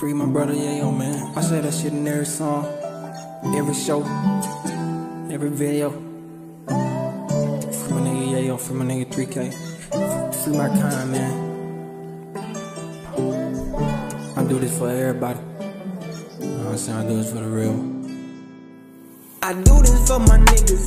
Free my brother, yeah, yo, man. I say that shit in every song, every show, every video. Free my nigga, yeah, yo, free my nigga 3K. Free my kind, man. I do this for everybody. You know what I'm saying? I do this for the real. I do this for my niggas